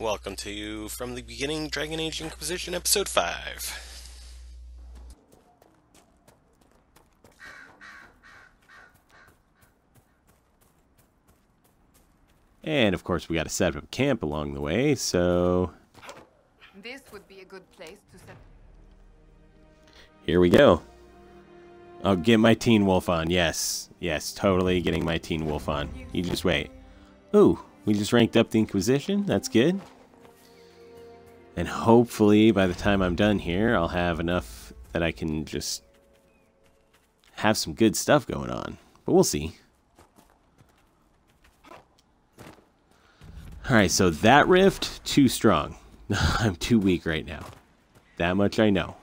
Welcome to you from the beginning Dragon Age Inquisition episode 5. And of course, we got to set up camp along the way, so This would be a good place to set. here we go. I'll get my Teen Wolf on. Yes, yes, totally getting my Teen Wolf on. You just wait. Ooh, we just ranked up the Inquisition. That's good. And hopefully, by the time I'm done here, I'll have enough that I can just have some good stuff going on. But we'll see. Alright, so that rift, too strong. I'm too weak right now. That much I know.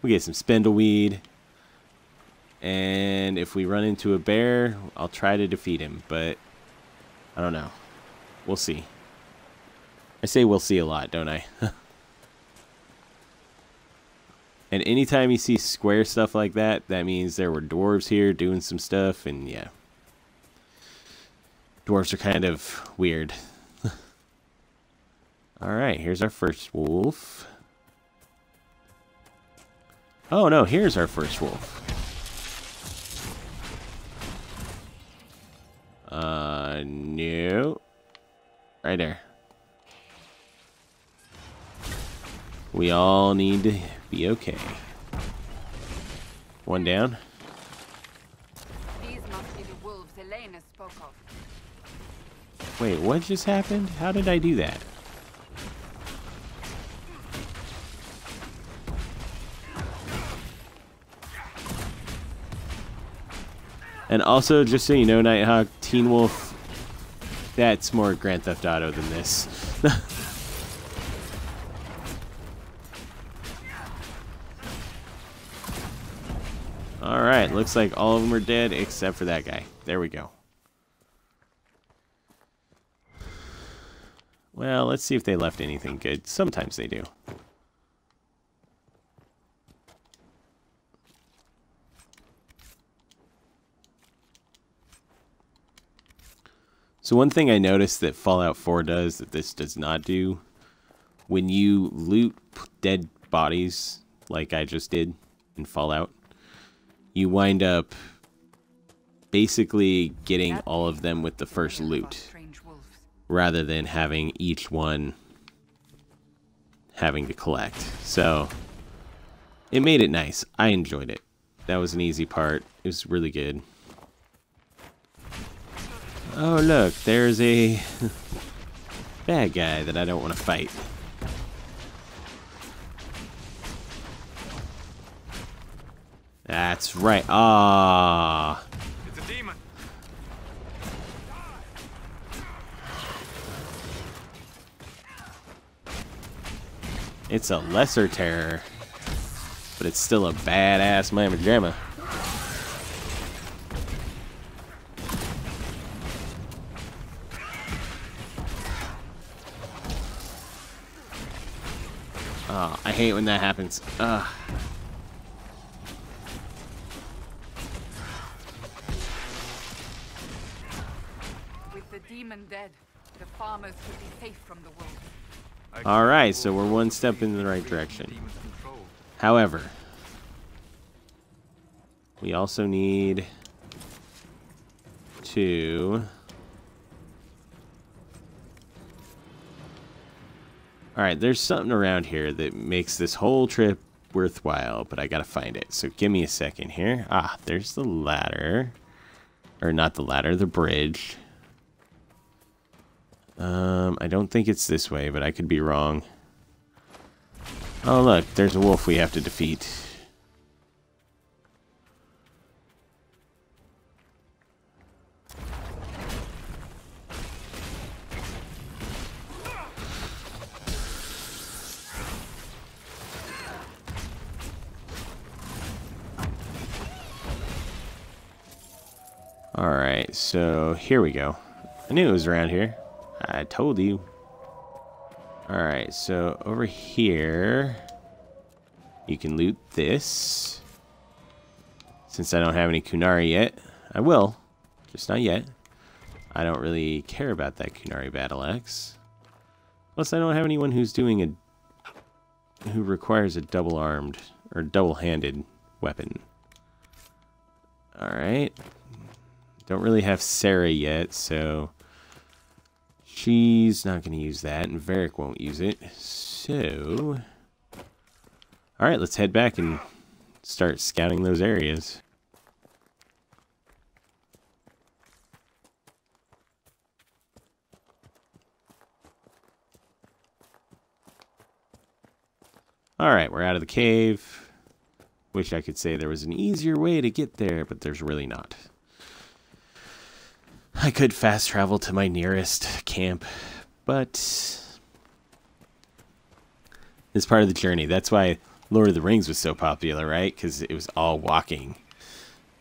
We get some spindleweed. And if we run into a bear, I'll try to defeat him, but I don't know. We'll see. I say we'll see a lot, don't I? and anytime you see square stuff like that, that means there were dwarves here doing some stuff, and yeah. Dwarves are kind of weird. Alright, here's our first wolf. Oh no, here's our first wolf. Uh, no. Right there. We all need to be okay. One down. These must be the wolves Elena spoke of. Wait, what just happened? How did I do that? And also, just so you know, Nighthawk, Teen Wolf, that's more Grand Theft Auto than this. Alright, looks like all of them are dead except for that guy. There we go. Well, let's see if they left anything good. Sometimes they do. So one thing I noticed that Fallout 4 does that this does not do, when you loot dead bodies, like I just did in Fallout, you wind up basically getting all of them with the first loot rather than having each one having to collect. So it made it nice. I enjoyed it. That was an easy part. It was really good. Oh, look, there's a bad guy that I don't want to fight. That's right. Ah. It's a demon. It's a lesser terror, but it's still a badass mamma jamma. Oh, I hate when that happens. Ugh. With the demon dead, the farmers could be safe from the wolves. All right, so we're one step in the right direction. However, we also need to. Alright, there's something around here that makes this whole trip worthwhile, but I gotta find it. So give me a second here. Ah, there's the ladder. Or not the ladder, the bridge. Um, I don't think it's this way, but I could be wrong. Oh, look, there's a wolf we have to defeat. So here we go. I knew it was around here. I told you. Alright, so over here, you can loot this. Since I don't have any Qunari yet, I will. Just not yet. I don't really care about that Qunari Battle Axe. Plus, I don't have anyone who's doing a... who requires a double-armed, or double-handed weapon. Alright. Don't really have Sera yet, so... She's not going to use that, and Varric won't use it. So... Alright, let's head back and start scouting those areas. Alright, we're out of the cave. Wish I could say there was an easier way to get there, but there's really not. I could fast travel to my nearest camp, but it's part of the journey. That's why Lord of the Rings was so popular, right? Because it was all walking.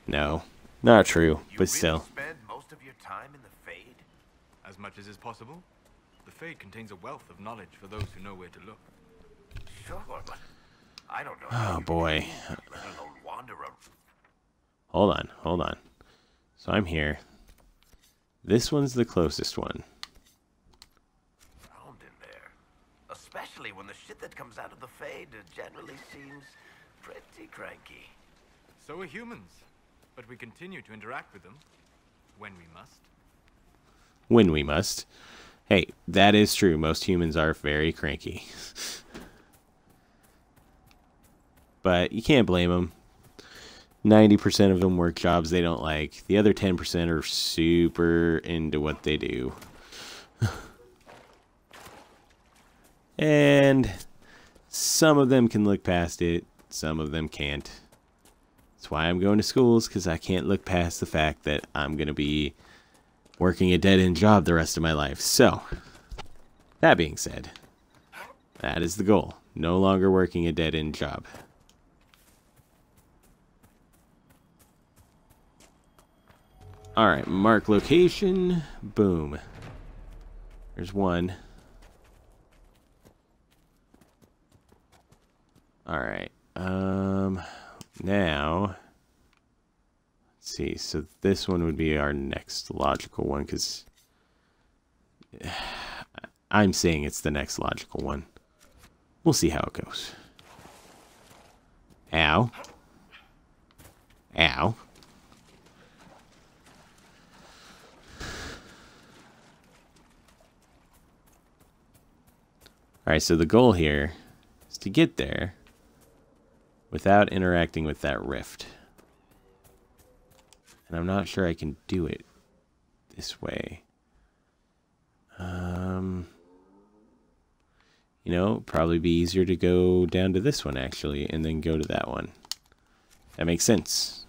No, not true, You but really still. spend most of your time in the Fade? As much as is possible. The Fade contains a wealth of knowledge for those who know where to look. Sure, but I don't know. Oh boy. let alone wander. Hold on, hold on. So I'm here. This one's the closest one. Found in there. Especially when the shit that comes out of the Fade generally seems pretty cranky. So are humans. But we continue to interact with them. When we must. When we must. Hey, that is true. Most humans are very cranky. but you can't blame them. 90% of them work jobs they don't like. The other 10% are super into what they do. and some of them can look past it, some of them can't. That's why I'm going to schools, because I can't look past the fact that I'm going to be working a dead end job the rest of my life. So, that being said, that is the goal. No longer working a dead end job. Alright, mark location. Boom. There's one. Alright. Um now let's see. So this one would be our next logical one cuz I'm saying it's the next logical one. We'll see how it goes. Ow. Ow. Alright, so the goal here is to get there without interacting with that rift. And I'm not sure I can do it this way. Um, you know, probably be easier to go down to this one actually and then go to that one. That makes sense.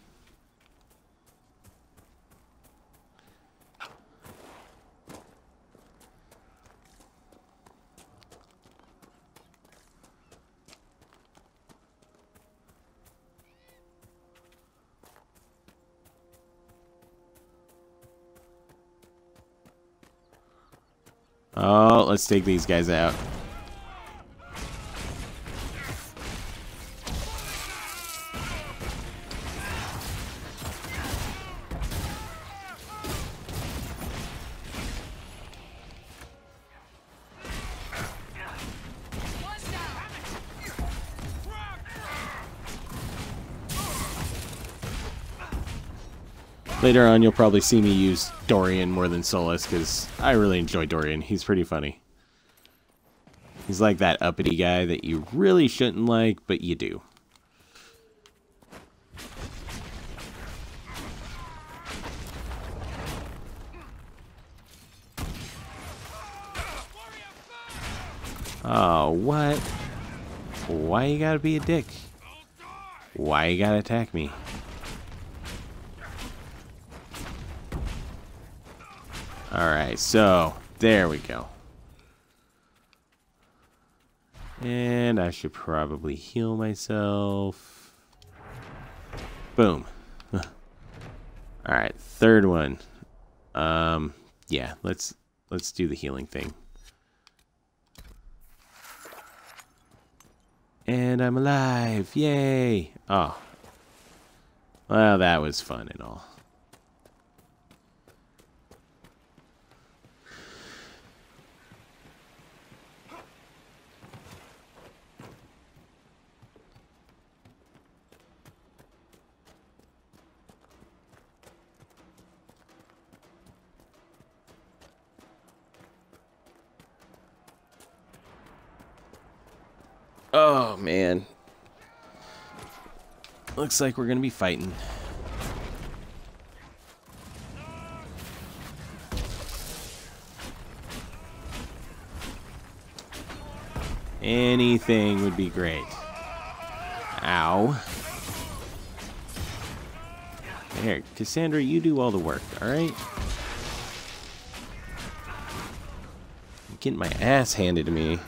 Oh, let's take these guys out. Later on, you'll probably see me use Dorian more than Solas because I really enjoy Dorian. He's pretty funny. He's like that uppity guy that you really shouldn't like, but you do. Oh, what? Why you gotta be a dick? Why you gotta attack me? Alright, so there we go. And I should probably heal myself. Boom. Alright, third one. Um yeah, let's let's do the healing thing. And I'm alive. Yay. Oh. Well, that was fun and all. Oh, man. Looks like we're going to be fighting. Anything would be great. Ow. Here, Cassandra, you do all the work, alright? I'm getting my ass handed to me.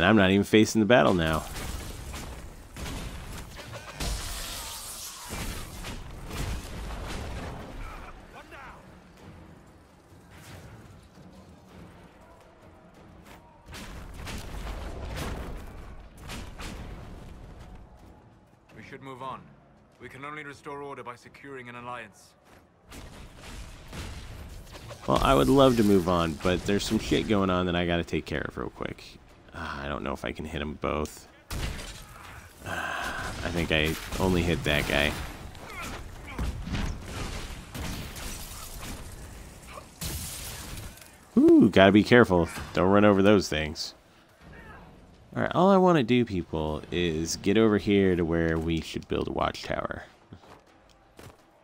And I'm not even facing the battle now. We should move on. We can only restore order by securing an alliance. Well, I would love to move on, but there's some shit going on that I gotta take care of real quick. Uh, I don't know if I can hit them both. Uh, I think I only hit that guy. Ooh, gotta be careful. Don't run over those things. Alright, all I want to do, people, is get over here to where we should build a watchtower.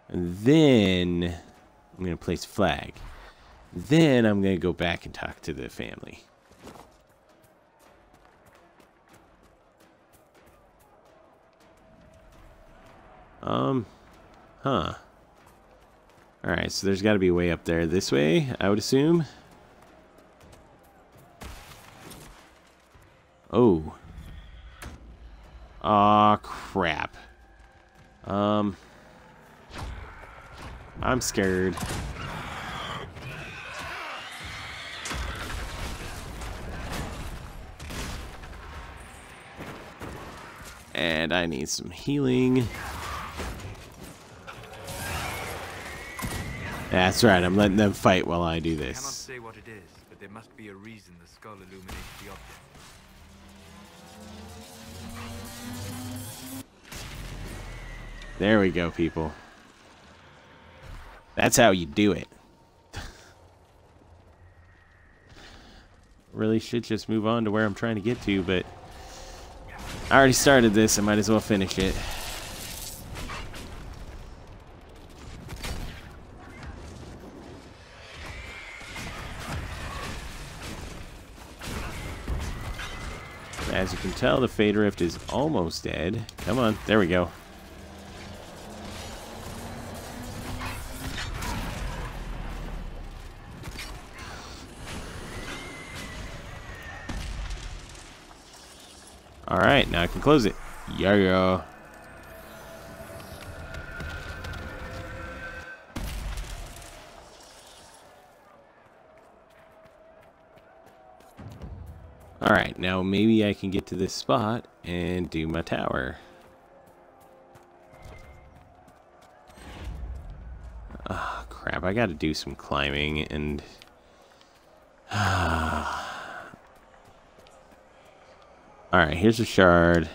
And then I'm going to place a flag. Then I'm going to go back and talk to the family. Um, huh. Alright, so there's got to be a way up there this way, I would assume. Oh. Aw, crap. Um. I'm scared. And I need some healing. That's right, I'm letting them fight while I do Cannot this. say what it is, but there must be a reason the skull illuminates the object. There we go, people. That's how you do it. really should just move on to where I'm trying to get to, but I already started this. I might as well finish it. Tell, the Fade Rift is almost dead. Come on, there we go. Alright, now I can close it. Yeah, yeah. Alright, now maybe I can get to this spot and do my tower. Ah, crap, I gotta do some climbing and... Alright, here's a shard.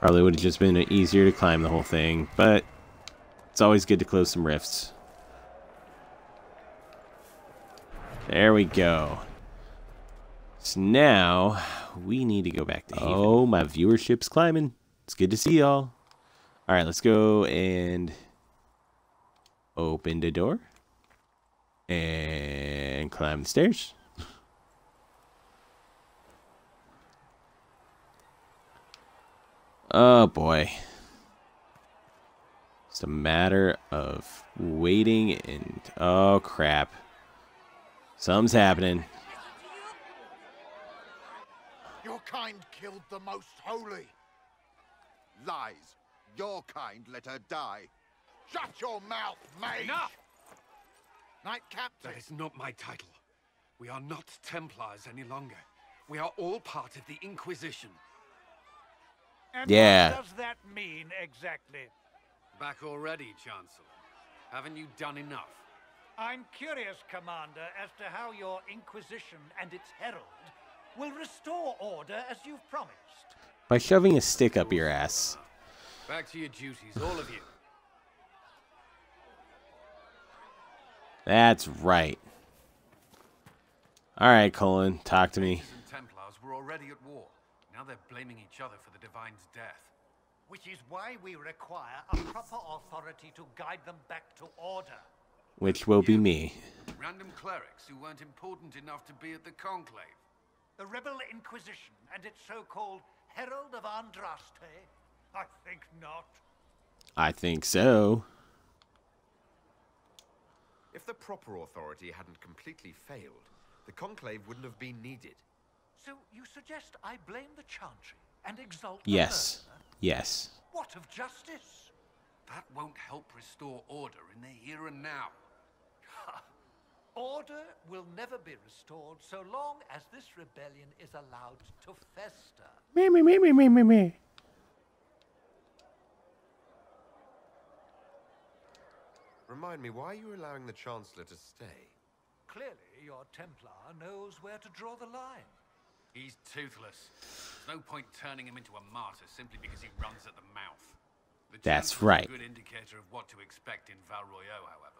Probably would have just been easier to climb the whole thing, but it's always good to close some rifts. There we go. So now we need to go back to Haven. Oh, my viewership's climbing. It's good to see y'all. All right, let's go and open the door and climb the stairs. Oh boy. It's a matter of waiting and oh crap. Something's happening. Your kind killed the most holy. Lies. Your kind let her die. Shut your mouth, mage! Enough! Knight Captain. That is not my title. We are not Templars any longer. We are all part of the Inquisition. And Yeah. What does that mean exactly? Back already, Chancellor. Haven't you done enough? I'm curious, Commander, as to how your Inquisition and its herald will restore order as you've promised. By shoving a stick up your ass. Back to your duties, all of you. That's right. All right, Cullen, talk to me. and Templars were already at war. Now they're blaming each other for the Divine's death. Which is why we require a proper authority to guide them back to order. Which will be me. Random clerics who weren't important enough to be at the Conclave. The Rebel Inquisition and its so-called Herald of Andraste? I think not. I think so. If the proper authority hadn't completely failed, the Conclave wouldn't have been needed. So you suggest I blame the Chantry and exalt the Yes. murderer? Yes. What of justice? That won't help restore order in the here and now. Order will never be restored so long as this rebellion is allowed to fester. Me, me, me, me, me, me, me. Remind me, why are you allowing the Chancellor to stay? Clearly, your Templar knows where to draw the line. He's toothless. There's no point turning him into a martyr simply because he runs at the mouth. The That's right. A good indicator of what to expect in Val Royeaux, however.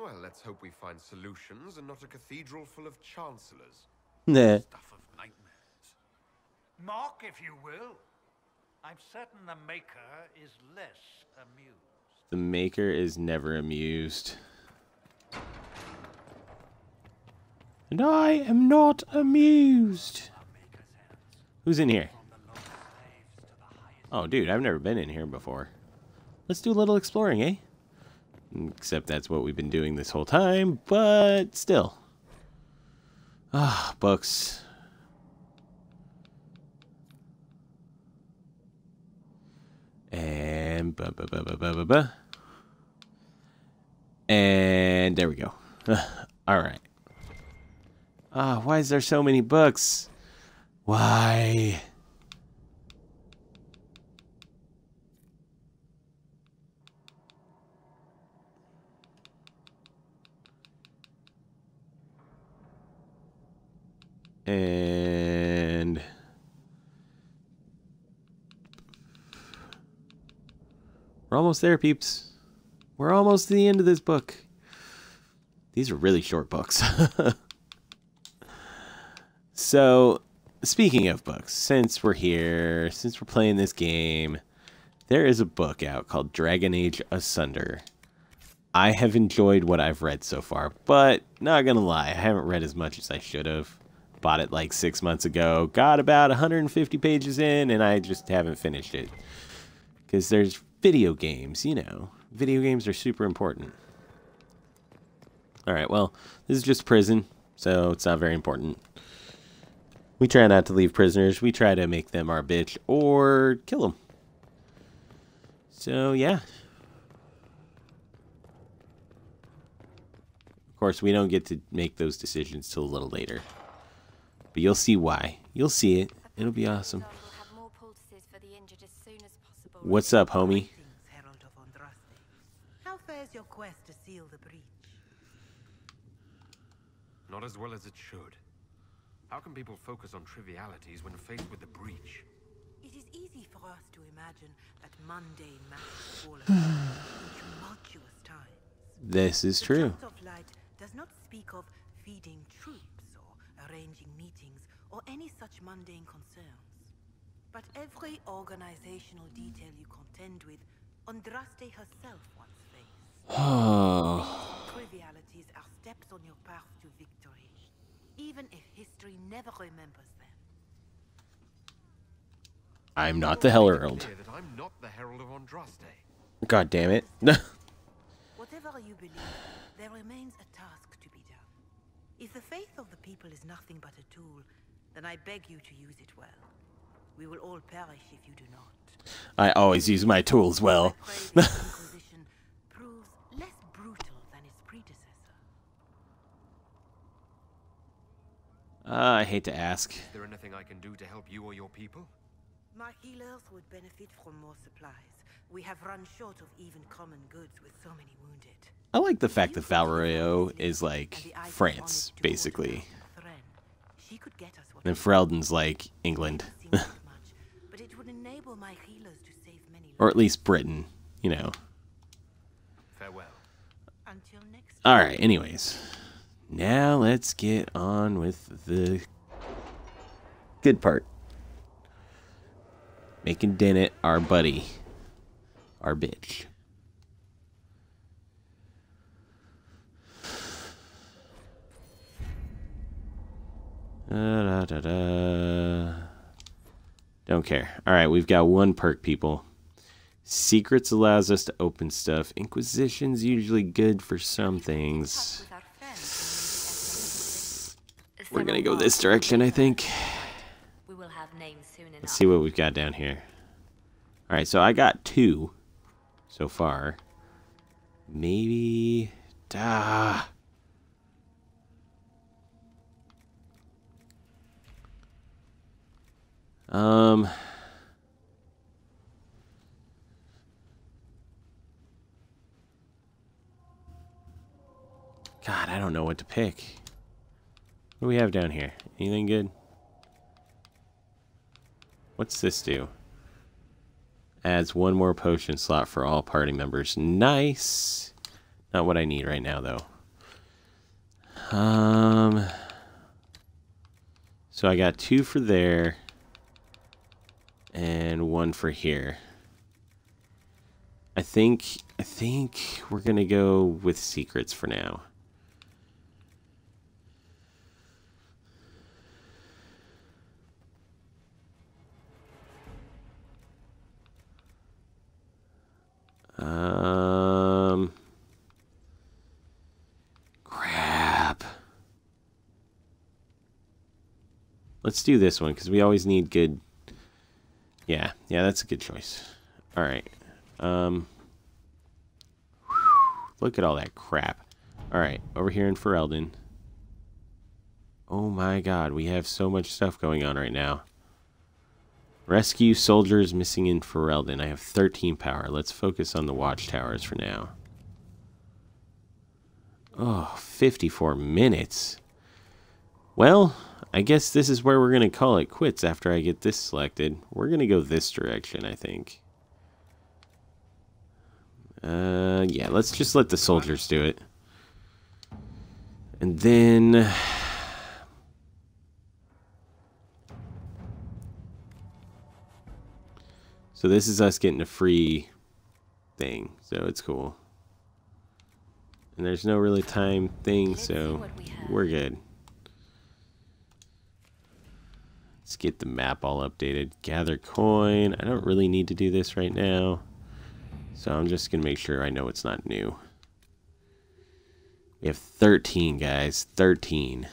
Well, let's hope we find solutions and not a cathedral full of chancellors. Nah. Stuff of nightmares. Mock, if you will. I'm certain the Maker is less amused. The maker is never amused. And I am not amused. Who's in here? Oh, dude, I've never been in here before. Let's do a little exploring, eh? Except that's what we've been doing this whole time, but still. Ah, books. And ba ba ba ba ba ba ba. And there we go. All right. Ah, why is there so many books? Why? And we're almost there, peeps. We're almost to the end of this book. These are really short books. so, speaking of books, since we're here, since we're playing this game, there is a book out called Dragon Age Asunder. I have enjoyed what I've read so far, but not gonna lie, I haven't read as much as I should have. Bought it like six months ago, got about 150 pages in, and I just haven't finished it. Because there's video games, you know. Video games are super important. Alright, well, this is just prison, so it's not very important. We try not to leave prisoners. We try to make them our bitch or kill them. So, yeah. Of course, we don't get to make those decisions till a little later. But you'll see why. You'll see it. It'll be awesome. We'll have more poultices for the injured as soon as possible. What's up, homie? Greetings, Herald of Andraste. How fares your quest to seal the breach? Not as well as it should. How can people focus on trivialities when faced with the breach? It is easy for us to imagine that mundane matters fall apart in tumultuous times. This is The true. Church of Light does not speak of feeding troops or arranging meetings or any such mundane concerns. But every organizational detail you contend with, Andraste herself once faced. Oh. Trivialities are steps on your path to victory, even if history never remembers them. I'm not the Hell Herald. Clear that I'm not the Herald of Andraste. God damn it. Whatever you believe, there remains a task to be done. If the faith of the people is nothing but a tool, then I beg you to use it well. We will all perish if you do not. I always use my tools well. I Inquisition proves less brutal than its predecessor. Uh, I hate to ask. Is there anything I can do to help you or your people? My healers would benefit from more supplies. We have run short of even common goods with so many wounded. I like the fact that Val Royeaux is like France, basically. And Ferelden's like England. or at least Britain, you know. Farewell. Alright, anyways. Now let's get on with the good part. Making Dennet our buddy. Our bitch. Da, da, da. Don't care. Alright, we've got one perk, people. Secrets allows us to open stuff. Inquisition's usually good for some things. We're gonna go this direction, I think. We will have names soon enough. Let's see what we've got down here. Alright, so I got two so far. Maybe... Duh. Um... God, I don't know what to pick. What do we have down here? Anything good? What's this do? Adds one more potion slot for all party members. Nice. Not what I need right now, though. Um. So I got two for there. And one for here. I think I think we're gonna go with secrets for now. Um. Crap. Let's do this one because we always need good. Yeah, yeah, that's a good choice. All right. Um. Look at all that crap. All right, over here in Ferelden. Oh my god, we have so much stuff going on right now. Rescue soldiers missing in Ferelden. I have 13 power. Let's focus on the watchtowers for now. Oh, 54 minutes. Well, I guess this is where we're going to call it quits after I get this selected. We're going to go this direction, I think. Uh, yeah, let's just let the soldiers do it. And then... So this is us getting a free thing, so it's cool. And there's no really time thing, so we're good. Let's get the map all updated. Gather coin. I don't really need to do this right now. So I'm just going to make sure I know it's not new. We have 13, guys. 13.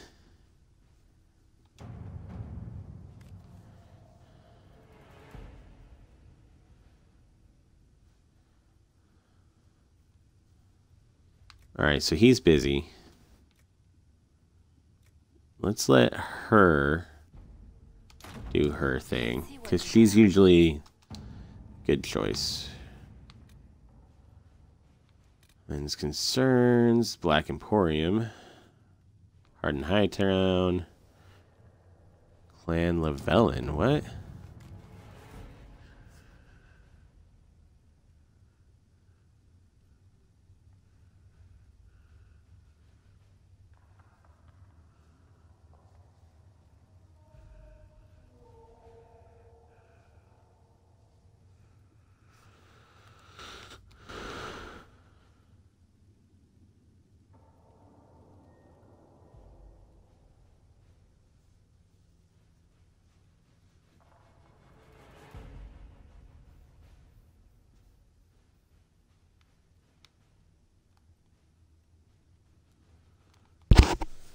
Alright, so he's busy. Let's let her do her thing. Because she's usually good choice. Men's Concerns, Black Emporium, Harden Hightown, Clan Lavellan. What?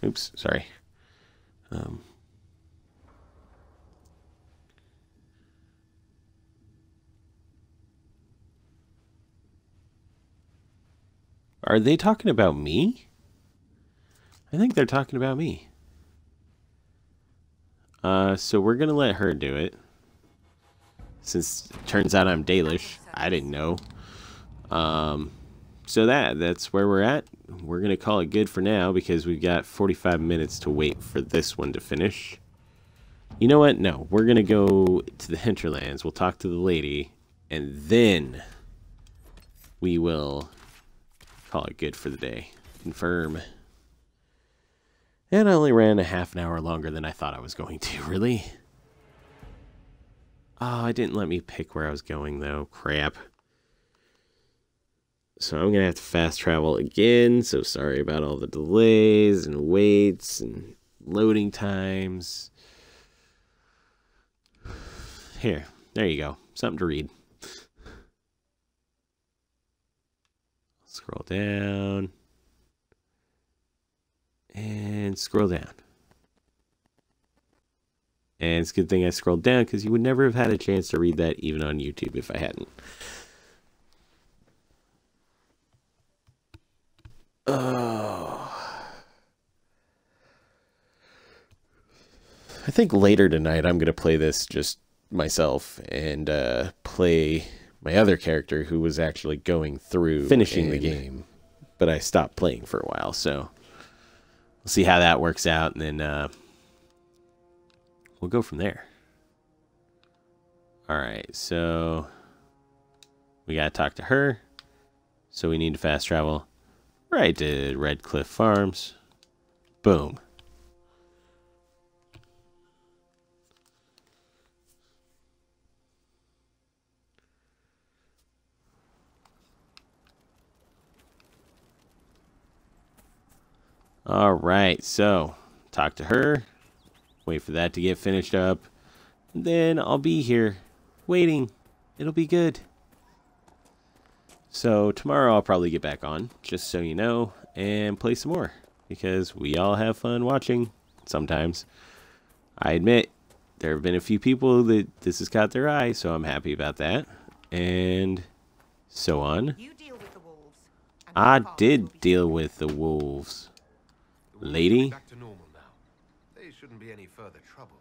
Oops, sorry. Um, are they talking about me? I think they're talking about me. Uh, so we're gonna let her do it. Since it turns out I'm Dalish. I didn't know. Um, so that that's where we're at. We're gonna call it good for now because we've got 45 minutes to wait for this one to finish. You know what? No, we're gonna go to the hinterlands. We'll talk to the lady, and then we will call it good for the day. Confirm. And I only ran a half an hour longer than I thought I was going to, really? Oh, it didn't let me pick where I was going, though. Crap. So I'm going to have to fast travel again, so sorry about all the delays and waits and loading times. Here, there you go. Something to read. Scroll down. And scroll down. And it's a good thing I scrolled down because you would never have had a chance to read that even on YouTube if I hadn't. Oh. I think later tonight I'm going to play this just myself and uh, play my other character who was actually going through finishing the game. But I stopped playing for a while, so we'll see how that works out and then uh, we'll go from there. All right, so we got to talk to her. So we need to fast travel right to Redcliffe Farms. Boom. All right, so talk to her, wait for that to get finished up, then I'll be here waiting. It'll be good. So tomorrow I'll probably get back on, just so you know, and play some more because we all have fun watching sometimes. I admit there have been a few people that this has caught their eye, so I'm happy about that. And so on. I did deal with the wolves. Lady? Back to normal now. There shouldn't be any further trouble.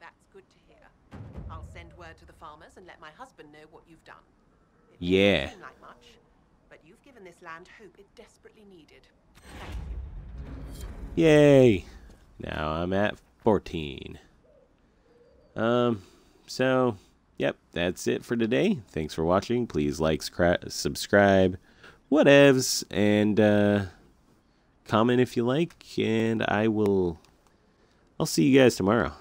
That's good to hear. I'll send word to the farmers and let my husband know what you've done. Yeah. like much, but you've given this land hope it desperately needed. Yay! Now I'm at 14. Um, so, yep, that's it for today. Thanks for watching. Please like, scri- subscribe, whatevs, and, uh, comment if you like, and I will, I'll see you guys tomorrow.